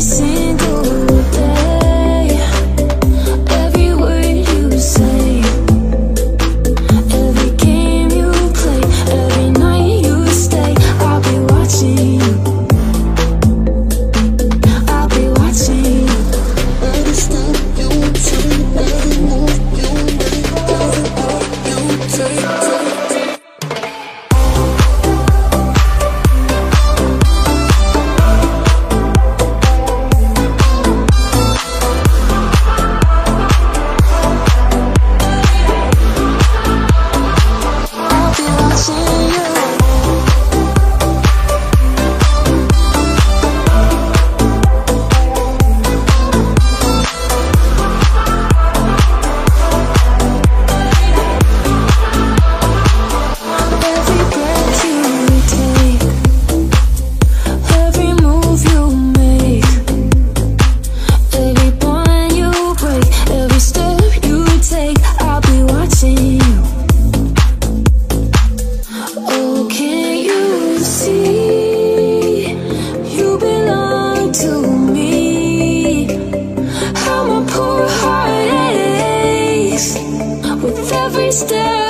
sim. how my poor heart aches with every step.